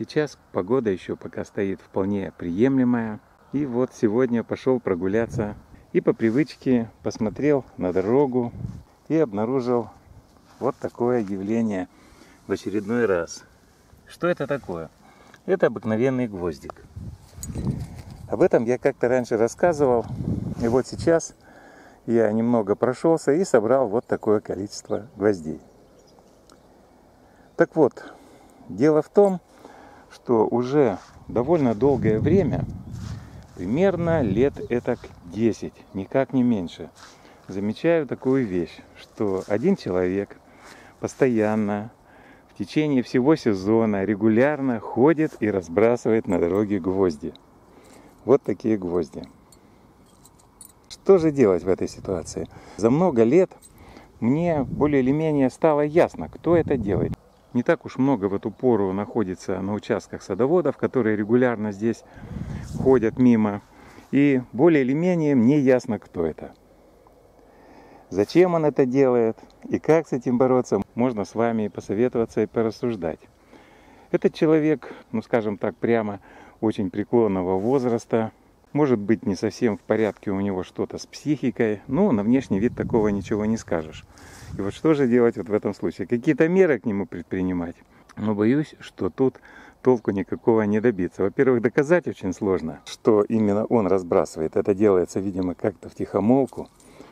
Сейчас погода еще пока стоит вполне приемлемая. И вот сегодня пошел прогуляться и по привычке посмотрел на дорогу и обнаружил вот такое явление в очередной раз. Что это такое? Это обыкновенный гвоздик. Об этом я как-то раньше рассказывал. И вот сейчас я немного прошелся и собрал вот такое количество гвоздей. Так вот, дело в том, что уже довольно долгое время, примерно лет это 10, никак не меньше, замечаю такую вещь, что один человек постоянно в течение всего сезона регулярно ходит и разбрасывает на дороге гвозди. Вот такие гвозди. Что же делать в этой ситуации? За много лет мне более или менее стало ясно, кто это делает. Не так уж много в эту пору находится на участках садоводов, которые регулярно здесь ходят мимо. И более или менее мне ясно, кто это. Зачем он это делает и как с этим бороться, можно с вами посоветоваться и порассуждать. Этот человек, ну скажем так прямо, очень преклонного возраста, может быть, не совсем в порядке у него что-то с психикой, но на внешний вид такого ничего не скажешь. И вот что же делать вот в этом случае? Какие-то меры к нему предпринимать? Но боюсь, что тут толку никакого не добиться. Во-первых, доказать очень сложно, что именно он разбрасывает. Это делается, видимо, как-то в тихомолку,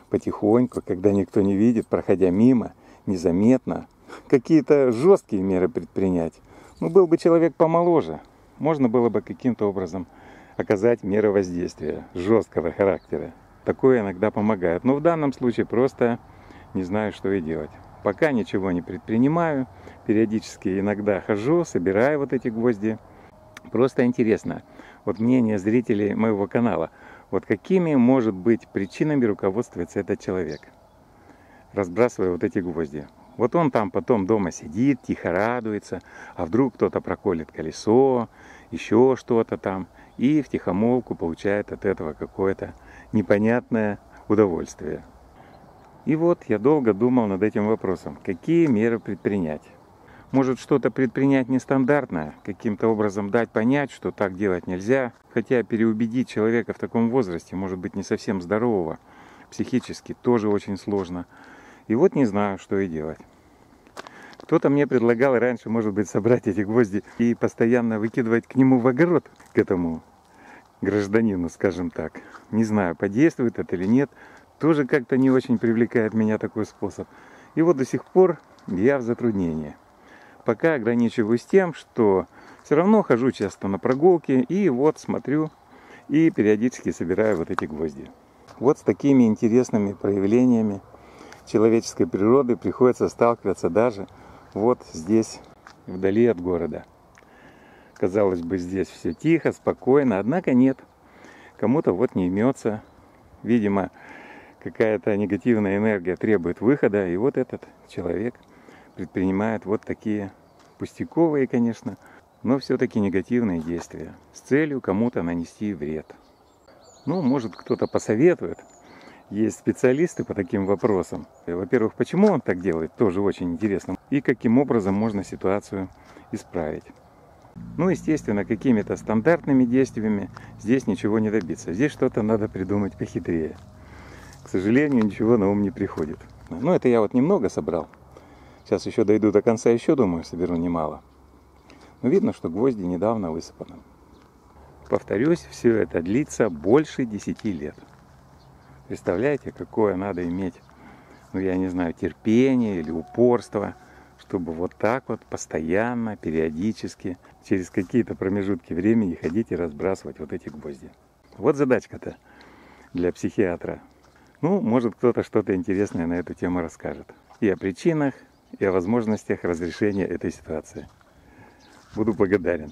потихоньку, когда никто не видит, проходя мимо, незаметно. Какие-то жесткие меры предпринять. Ну, был бы человек помоложе, можно было бы каким-то образом оказать меры воздействия жесткого характера. Такое иногда помогает. Но в данном случае просто не знаю, что и делать. Пока ничего не предпринимаю. Периодически иногда хожу, собираю вот эти гвозди. Просто интересно, вот мнение зрителей моего канала, вот какими может быть причинами руководствуется этот человек, разбрасывая вот эти гвозди. Вот он там потом дома сидит, тихо радуется, а вдруг кто-то проколет колесо, еще что-то там и в тихомолку получает от этого какое-то непонятное удовольствие. И вот я долго думал над этим вопросом, какие меры предпринять. Может что-то предпринять нестандартное, каким-то образом дать понять, что так делать нельзя, хотя переубедить человека в таком возрасте, может быть не совсем здорового, психически тоже очень сложно. И вот не знаю, что и делать. Кто-то мне предлагал раньше, может быть, собрать эти гвозди и постоянно выкидывать к нему в огород, к этому гражданину, скажем так. Не знаю, подействует это или нет. Тоже как-то не очень привлекает меня такой способ. И вот до сих пор я в затруднении. Пока ограничиваюсь тем, что все равно хожу часто на прогулки и вот смотрю и периодически собираю вот эти гвозди. Вот с такими интересными проявлениями человеческой природы приходится сталкиваться даже вот здесь, вдали от города. Казалось бы, здесь все тихо, спокойно, однако нет. Кому-то вот не имется. Видимо, какая-то негативная энергия требует выхода, и вот этот человек предпринимает вот такие пустяковые, конечно, но все-таки негативные действия с целью кому-то нанести вред. Ну, может, кто-то посоветует. Есть специалисты по таким вопросам. Во-первых, почему он так делает, тоже очень интересно. И каким образом можно ситуацию исправить. Ну, естественно, какими-то стандартными действиями здесь ничего не добиться. Здесь что-то надо придумать похитрее. К сожалению, ничего на ум не приходит. Ну, это я вот немного собрал. Сейчас еще дойду до конца, еще, думаю, соберу немало. Но видно, что гвозди недавно высыпаны. Повторюсь, все это длится больше 10 лет. Представляете, какое надо иметь, ну, я не знаю, терпение или упорство – чтобы вот так вот постоянно, периодически, через какие-то промежутки времени ходить и разбрасывать вот эти гвозди. Вот задачка-то для психиатра. Ну, может кто-то что-то интересное на эту тему расскажет. И о причинах, и о возможностях разрешения этой ситуации. Буду благодарен.